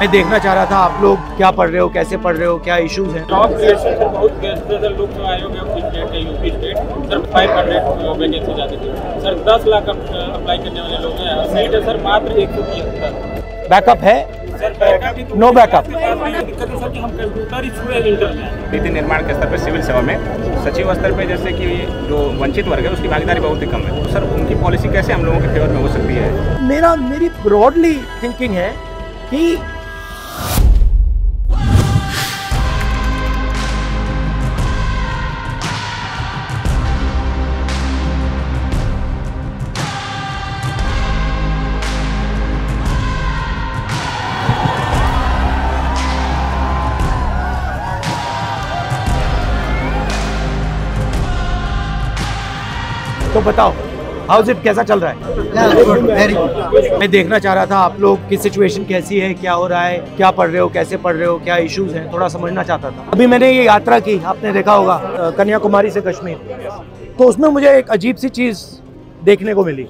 मैं देखना चाह रहा था आप लोग क्या पढ़ रहे हो कैसे पढ़ रहे हो क्या इश्यूज़ हैं? क्रिएशन सर बहुत आयोग स्टेट है UP state sir five hundred vacancy जाती थी। सर दस लाख अप्लाई करने वाले लोग हैं सीट है सर मात्र एक सौ तिहत्तर बैकअप है? सर बैकअप भी तो में। नीति निर्माण के स्तर पर सिविल सेवा में सचिव स्तर पे जैसे कि जो वंचित वर्ग है उसकी भागीदारी बहुत ही कम है। तो सर उनकी पॉलिसी कैसे हम लोगों के फेवर में हो सकती है? मेरा मेरी ब्रॉडली थिंकिंग है कि तो बताओ हाउस इट कैसा चल रहा है? मैं देखना चाह रहा था आप लोग की सिचुएशन कैसी है क्या हो रहा है क्या पढ़ रहे हो कैसे पढ़ रहे हो क्या इश्यूज़ हैं थोड़ा समझना चाहता था। अभी मैंने ये यात्रा की आपने देखा होगा कन्याकुमारी से कश्मीर। तो उसमें मुझे एक अजीब सी चीज़ देखने को मिली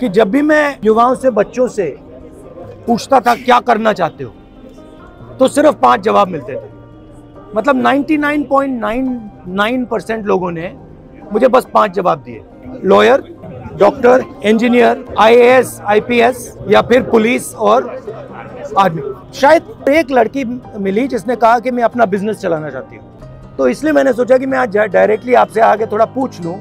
कि जब भी मैं युवाओं से बच्चों से पूछता था क्या करना चाहते हो? तो सिर्फ़ पाँच जवाब मिलते थे। मतलब 99.99 परसेंट लोगों ने मुझे बस पाँच जवाब दिए। Lawyer, doctor, engineer, IAS, IPS या फिर पुलिस और आर्मी। शायद एक लड़की मिली जिसने कहा कि मैं अपना बिज़नेस चलाना चाहती हूँ। तो इसलिए मैंने सोचा कि मैं आज डायरेक्टली आपसे आगे थोड़ा पूछ लूँ।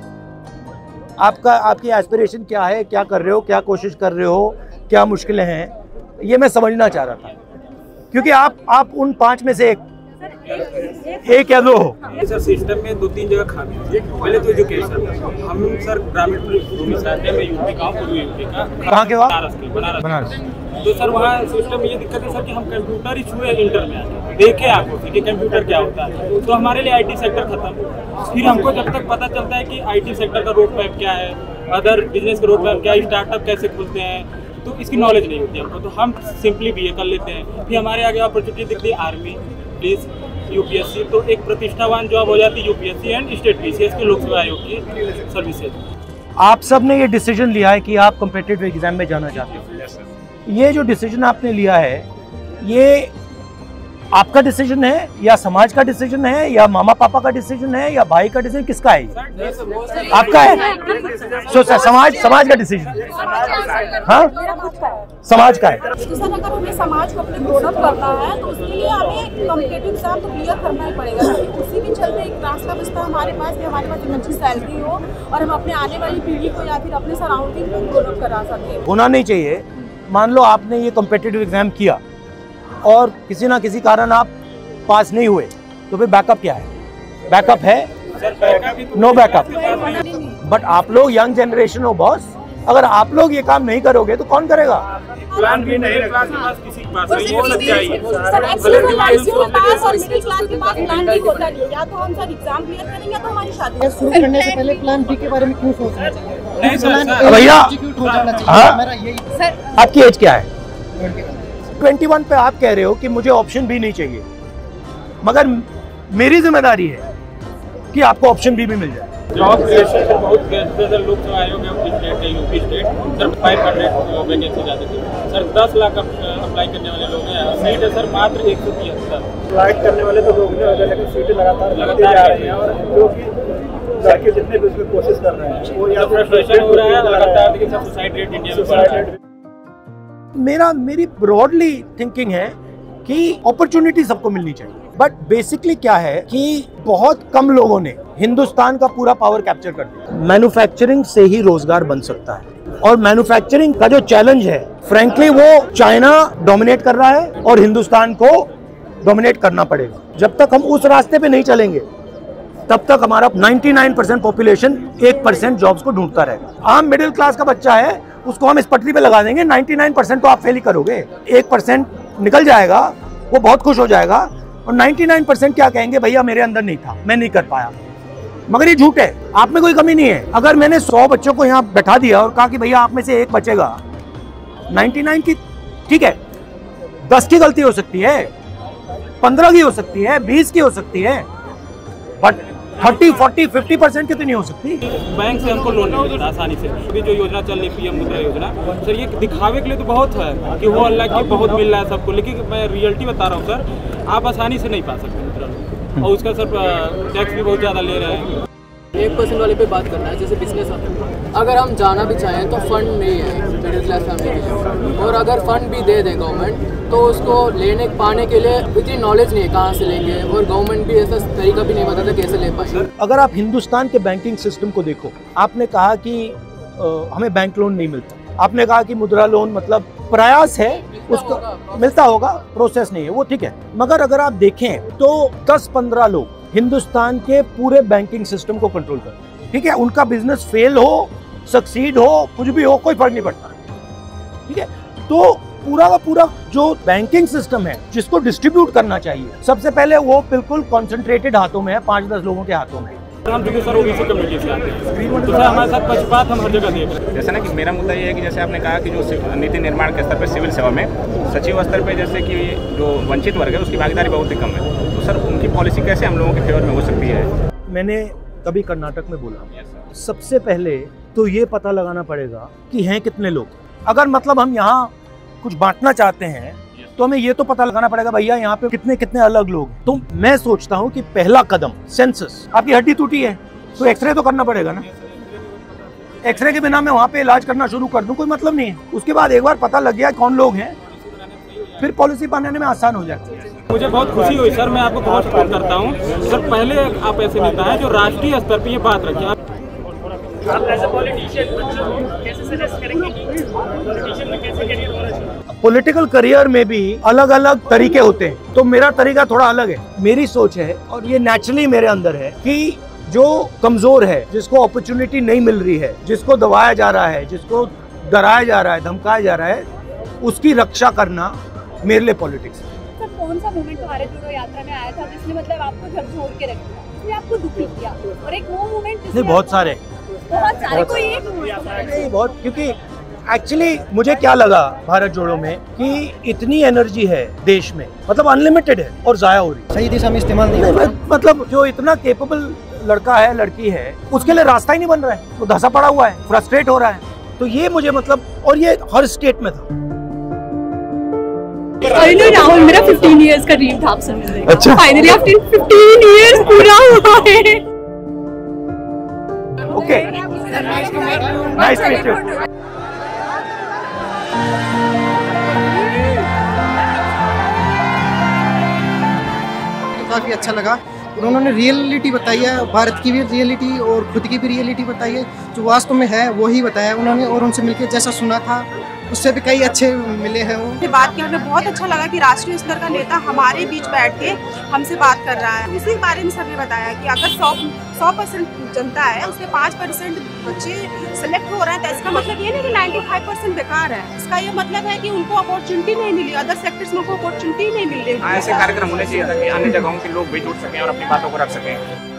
आपका, आपकी एस्पिरेशन क्या है? क्या कर रहे हो? क्या कोशिश कर रहे हो? क्या मुश्किलें हैं? ये मैं समझना चाह रहा था। क्योंकि आप आप उन पाँच में से एक एक या दो? हो सर सिस्टम में दो तीन जगह खामी पहले तो एजुकेशन हम सर ग्रामीण भूमि से हैं यूपी का पूर्वी यूपी का। कहाँ के आप? बनारस के बनारस। बनारस। तो सर वहाँ सिस्टम ये दिक्कत है सर कि हम कंप्यूटर ही छुए इंटर में। आते देखे से कि कंप्यूटर क्या होता है। तो हमारे लिए आईटी सेक्टर खत्म। फिर हमको जब तक पता चलता है कि आईटी सेक्टर का रोड मैप क्या है अदर बिज़नेस का रोड मैप क्या है स्टार्टअप कैसे खुलते हैं तो इसकी नॉलेज नहीं होती हमको। तो हम सिंपली बी कर लेते हैं। फिर हमारे आगे अपॉर्चुनिटी दिखती है आर्मी पुलिस यूपीएससी तो एक प्रतिष्ठावान जॉब हो जाती है यूपीएससी एंड स्टेट पीसीएस की लोकसभा आयोग की सर्विसेज़ आप सबने ये डिसीज़न लिया है कि आप कम्पिटेटिव एग्ज़ाम में जाना चाहते हो। ये जो डिसीज़न आपने लिया है ये आपका डिसीज़न है या समाज का डिसीज़न है या मामा पापा का डिसीज़न है या भाई का डिसीज़न किसका है? आपका है? सो समाज समाज का डिसीज़न हाँ? समाज का है. तो सर अगर हमें समाज को अपने ग्रोन करना है तो उसके लिए हमें कॉम्पिटेटिव एग्ज़ाम तो क्लियर करना ही पड़ेगा। उसी के चलते एक रास्ता बचता हमारे पास कि हमारे पास एक अच्छी सैलरी हो और हम अपने आने वाली पीढ़ी को या फिर अपने सराउंडिंग को ग्रोन करा सकें। होना नहीं चाहिए। मान लो आपने ये कॉम्पिटेटिव एग्ज़ाम किया। और किसी ना किसी कारण आप पास नहीं हुए तो फिर बैकअप क्या है? बैकअप है? सर बैकअप भी नो बैकअप बट आप लोग यंग जनरेशन हो बॉस अगर आप लोग ये काम नहीं करोगे तो कौन करेगा? प्लान भी नहीं क्लास के पास किसी के पास नहीं, है सर एक्चुअली लाइफ के पास और मिडिल क्लास के पास प्लान ठीक होता नहीं है या तो हम सर एग्ज़ाम क्लियर करेंगे या तो हमारी शादी शुरू करने से पहले प्लान बी के बारे में क्यों सोचना चाहिए भैया। हो जाना? चाहिए। मेरा यही आपकी एज क्या है? 21 पे आप कह रहे हो कि मुझे ऑप्शन भी नहीं चाहिए। मगर मेरी ज़िम्मेदारी है कि आपको ऑप्शन बी भी मिल जाए। जॉब क्रिएशन सर बहुत बेस्ट है सर लोकसभा आयोग है अपनी state UP state sir five hundred vacancy जाती थी। सर दस लाख अप्लाई करने वाले लोग हैं। सीट है सर मात्र एक सौ तिहत्तर करने वाले तो लोग हैं लेकिन सीटें लगातार जा रही हैं और जो कि लड़के जितने भी उसमें कोशिश कर रहे हैं वो या तो फ्रस्ट्रेशन हो रहा है लगातार देखिए सर सुसाइड रेट इंडिया में बढ़ रहा मेरा, मेरी ब्रॉडली थिंकिंग है कि अपॉर्चुनिटी सबको मिलनी चाहिए। बट बेसिकली क्या है कि बहुत कम लोगों ने हिंदुस्तान का पूरा पावर कैप्चर कर दिया। मैन्युफैक्चरिंग से ही रोज़गार बन सकता है। और मैन्युफैक्चरिंग का जो चैलेंज है फ्रैंकली वो चाइना डोमिनेट कर रहा है और हिंदुस्तान को डोमिनेट करना पड़ेगा। जब तक हम उस रास्ते पे नहीं चलेंगे, तब तक हमारा 99 परसेंट पॉपुलेशन एक परसेंट जॉब्स को ढूंढता रहेगा। आम मिडिल क्लास का बच्चा है उसको हम इस पटरी पे लगा देंगे। 99 परसेंट तो आप फेल ही करोगे। एक परसेंट निकल जाएगा, वो बहुत खुश हो जाएगा। और 99 परसेंट क्या कहेंगे, भैया, मेरे अंदर नहीं था, मैं नहीं कर पाया। मगर ये झूठ है, आप में कोई कमी नहीं है। अगर मैंने 100 बच्चों को यहाँ बैठा दिया और कहा कि, भैया, आप में से एक बचेगा 99 की, ठीक है 10 की गलती हो सकती है 15 की हो सकती है 20 की हो सकती है but thirty, forty, fifty percent कितनी हो सकती? बैंक से हमको लोन नहीं मिलता आसानी से। अभी जो योजना चल रही पीएम मुद्रा योजना, सर, ये दिखावे के लिए तो बहुत है कि वो अल्लाह की बहुत मिल रहा है सबको, लेकिन मैं रियलिटी बता रहा हूँ, सर, आप आसानी से नहीं पा सकते मुद्रा और उसका, सर टैक्स भी बहुत ज़्यादा ले रहे हैं। एक परसेंट वाले पे बात करना है जैसे बिज़नेस अगर हम जाना भी चाहें तो फंड नहीं है मिडिल क्लास फैमिली के लिए। और अगर फंड भी दे दे गवर्नमेंट तो उसको लेने पाने के लिए इतनी नॉलेज नहीं है कहाँ से लेंगे। और गवर्नमेंट भी ऐसा तरीका भी नहीं बताता कैसे ले पाएँगे। अगर आप हिंदुस्तान के बैंकिंग सिस्टम को देखो आपने कहा कि हमें बैंक लोन नहीं मिलता। आपने कहा कि मुद्रा लोन मतलब प्रयास है उसको मिलता होगा प्रोसेस नहीं है वो ठीक है। मगर अगर आप देखें तो 10-15 लोग हिंदुस्तान के पूरे बैंकिंग सिस्टम को कंट्रोल कर। ठीक है? उनका बिज़नेस फेल हो सक्सीड हो, कुछ भी हो, कोई फ़र्क नहीं पड़ता। ठीक है? तो पूरा का पूरा जो बैंकिंग सिस्टम है, जिसको डिस्ट्रीब्यूट करना चाहिए, सबसे पहले वो बिल्कुल कॉन्सेंट्रेटेड हाथों में है, पाँच दस लोगों के हाथों में। हम चूँकि सर ओबीसी कम्युनिटी से आते हैं तो सर हमारे साथ पक्षपात हम हर जगह देख रहे हैं। जैसे ना कि मेरा मुद्दा ये है कि जैसे आपने कहा कि जो नीति निर्माण के स्तर पर सिविल सेवा में सचिव स्तर पर जैसे कि जो वंचित वर्ग है उसकी भागीदारी बहुत ही कम है। तो सर उनकी पॉलिसी कैसे हम लोगों के फेवर में हो सकती है? मैंने कभी कर्नाटक में बोला। सबसे पहले तो ये पता लगाना पड़ेगा कि हैं कितने लोग। अगर मतलब हम यहाँ कुछ बांटना चाहते हैं तो हमें ये तो पता लगाना पड़ेगा, भैया, यहाँ पे कितने कितने अलग लोग। तो मैं सोचता हूँ कि पहला कदम, सेंसस। आपकी हड्डी टूटी है तो एक्सरे तो करना पड़ेगा ना? एक्सरे के बिना मैं वहाँ पे इलाज करना शुरू कर दूँ, कोई मतलब नहीं है। उसके बाद एक बार पता लग गया कौन लोग हैं, फिर पॉलिसी बनाने में आसान हो जाती है। मुझे बहुत खुशी हुई, सर, मैं आपको बहुत सपोर्ट करता हूँ। सर, पहले आप ऐसे नेता हैं जो राष्ट्रीय स्तर पर ये बात रखें। आप पॉलिटिकल करियर में भी अलग अलग तरीके होते हैं। तो मेरा तरीका थोड़ा अलग है। मेरी सोच है और ये नेचुरली मेरे अंदर है कि जो कमज़ोर है जिसको अपॉर्चुनिटी नहीं मिल रही है जिसको दबाया जा रहा है जिसको डराया जा रहा है धमकाया जा रहा है उसकी रक्षा करना मेरे लिए पॉलिटिक्स है। कौन सा मोमेंट भारत जोड़ो यात्रा में आया था जिसने मतलब आपको झकझोर के रख दिया आपको दुखी किया? और एक वो मोमेंट नहीं बहुत सारे। बहुत सारे कोई एक नहीं बहुत क्योंकि एक्चुअली मुझे क्या लगा भारत जोड़ो में कि इतनी एनर्जी है देश में मतलब अनलिमिटेड है और जाया हो रही है। सही दिशा में इस्तेमाल नहीं नहीं, मतलब जो इतना केपेबल लड़का है लड़की है उसके लिए रास्ता ही नहीं बन रहा है। वो तो धसा पड़ा हुआ है फ्रस्ट्रेट हो रहा है। तो ये मुझे मतलब और ये हर स्टेट में था। राहुल मेरा 15 इयर्स का ड्रीम था आपसे मिलने का। अच्छा। फाइनली आफ्टर 15 इयर्स पूरा हुआ है। ओके नाइस मीट यू काफ़ी अच्छा लगा। और उन्होंने रियलिटी बताई है भारत की भी रियलिटी और खुद की भी रियलिटी बताई है जो वास्तव में है वही बताया उन्होंने और उनसे मिलकर जैसा सुना था उससे भी कई अच्छे मिले हैं वो। बात की हमें बहुत अच्छा लगा कि राष्ट्रीय स्तर का नेता हमारे बीच बैठ के हमसे बात कर रहा है। इसी बारे में सबने बताया कि अगर सौ सौ परसेंट जनता है उसमें पाँच परसेंट बच्चे सेलेक्ट हो रहे हैं तो इसका मतलब ये नहीं कि नाइन्टी फाइव परसेंट बेकार है। इसका ये मतलब है कि उनको अपॉर्चुनिटी नहीं मिली अदर सेक्टर्स में उनको अपॉर्चुनिटी नहीं मिल। रही हाँ, ऐसे कार्यक्रम होने चाहिए ताकि अन्य जगहों के लोग भी जुड़ सकें और अपनी बातों को रख सकें।